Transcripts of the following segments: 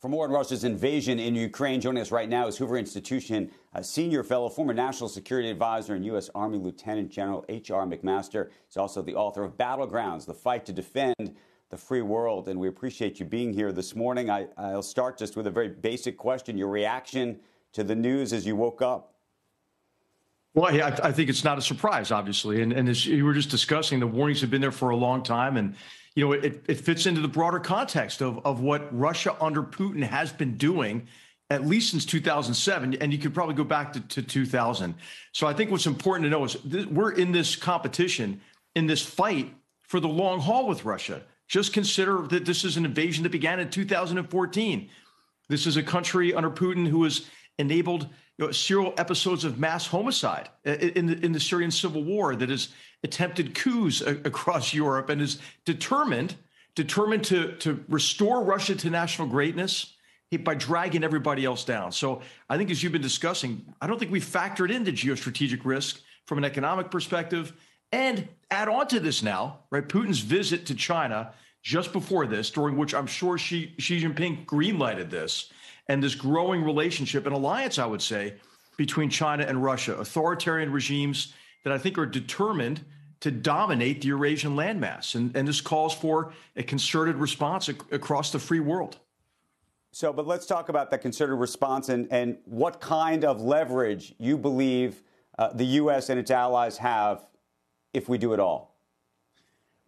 For more on Russia's invasion in Ukraine, joining us right now is Hoover Institution a senior fellow, former national security advisor, and U.S. Army Lieutenant General H.R. McMaster. He's also the author of Battlegrounds The Fight to Defend the Free World. And we appreciate you being here this morning. I, will start just with a very basic question your reaction to the news as you woke up. Well, I, I think it's not a surprise, obviously. And, and as you were just discussing, the warnings have been there for a long time. And you know, it, it fits into the broader context of, of what Russia under Putin has been doing at least since 2007, and you could probably go back to, to 2000. So I think what's important to know is th- we're in this competition, in this fight for the long haul with Russia. Just consider that this is an invasion that began in 2014. This is a country under Putin who has enabled you know, serial episodes of mass homicide uh, in the, in the Syrian civil war that has attempted coups uh, across Europe and is determined determined to to restore Russia to national greatness by dragging everybody else down. So I think as you've been discussing, I don't think we factored into geostrategic risk from an economic perspective. And add on to this now, right? Putin's visit to China just before this, during which I'm sure Xi, Xi Jinping greenlighted this and this growing relationship and alliance, I would say, between China and Russia, authoritarian regimes that I think are determined to dominate the Eurasian landmass. And, and this calls for a concerted response ac- across the free world. So, but let's talk about that concerted response and, and what kind of leverage you believe uh, the U.S. and its allies have if we do it all.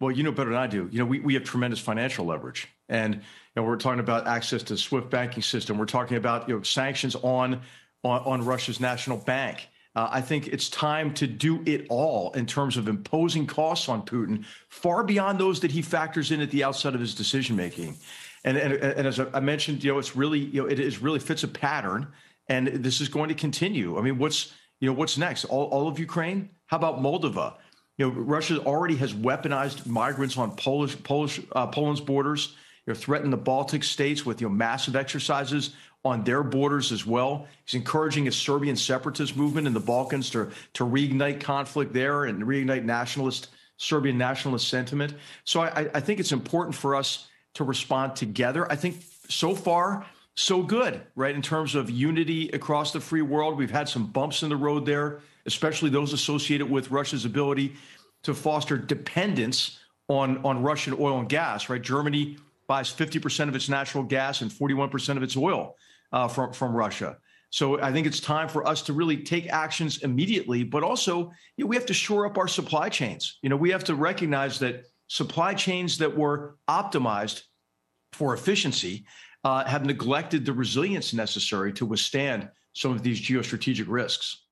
Well, you know better than I do. You know, we, we have tremendous financial leverage. And you know, we're talking about access to the SWIFT banking system. We're talking about you know sanctions on on, on Russia's national bank. Uh, I think it's time to do it all in terms of imposing costs on Putin far beyond those that he factors in at the outset of his decision making. And, and, and as I mentioned, you know, it's really, you know, it is really fits a pattern, and this is going to continue. I mean, what's, you know, what's next? All, all of Ukraine? How about Moldova? You know, Russia already has weaponized migrants on Polish, Polish, uh, Poland's borders. You know, threatened the Baltic states with you know massive exercises on their borders as well. He's encouraging a Serbian separatist movement in the Balkans to, to reignite conflict there and reignite nationalist Serbian nationalist sentiment. So I, I think it's important for us to respond together. I think so far, so good, right? In terms of unity across the free world, we've had some bumps in the road there, especially those associated with Russia's ability to foster dependence on, on Russian oil and gas, right? Germany buys 50% of its natural gas and 41% of its oil uh, from, from Russia. So I think it's time for us to really take actions immediately, but also you know, we have to shore up our supply chains. You know, we have to recognize that supply chains that were optimized for efficiency uh, have neglected the resilience necessary to withstand some of these geostrategic risks.